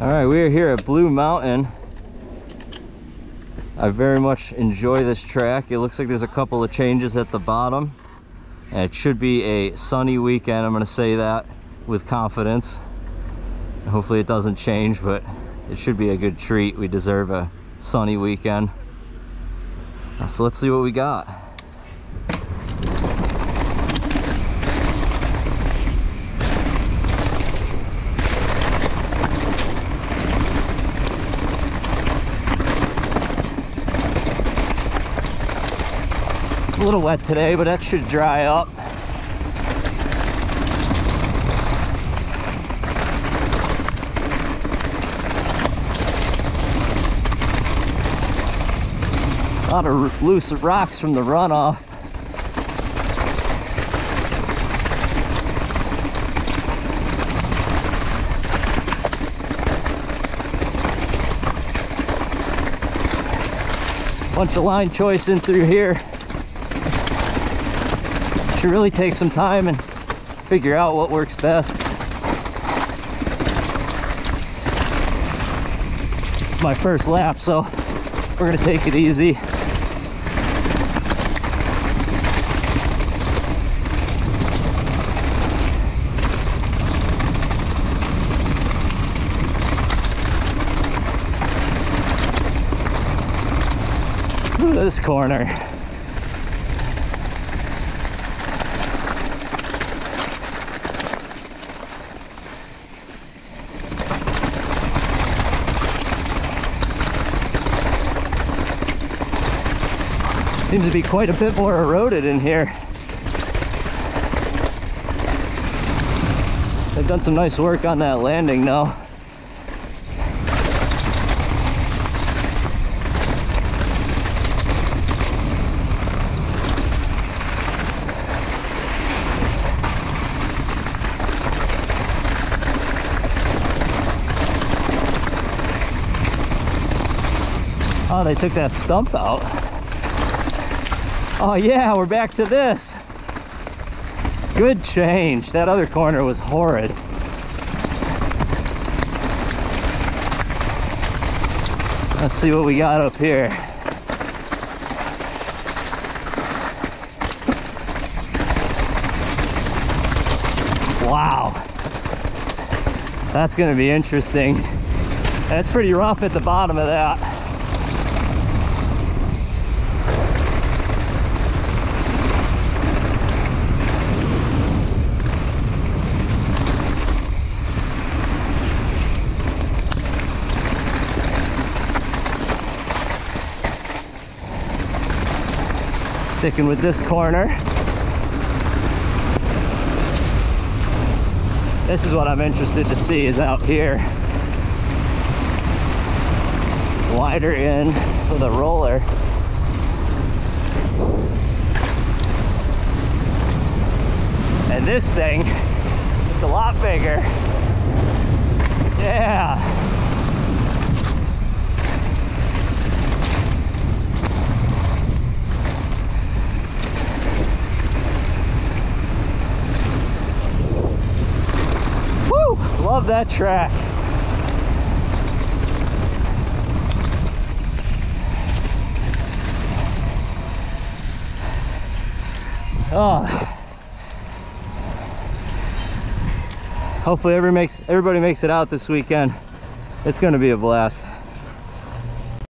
All right, we are here at Blue Mountain. I very much enjoy this track. It looks like there's a couple of changes at the bottom. And it should be a sunny weekend. I'm gonna say that with confidence. Hopefully it doesn't change, but it should be a good treat. We deserve a sunny weekend. So let's see what we got. A little wet today, but that should dry up. A lot of loose rocks from the runoff. Bunch of line choice in through here. Should really take some time and figure out what works best. It's my first lap, so we're gonna take it easy. This corner. Seems to be quite a bit more eroded in here. They've done some nice work on that landing now. Oh, they took that stump out. Oh yeah, we're back to this. Good change. That other corner was horrid. Let's see what we got up here. Wow. That's gonna be interesting. That's pretty rough at the bottom of that. Sticking with this corner. This is what I'm interested to see is out here. Wider in with a roller. And this thing, it's a lot bigger. Yeah. That track. Oh. Hopefully everybody makes everybody makes it out this weekend. It's to be a blast.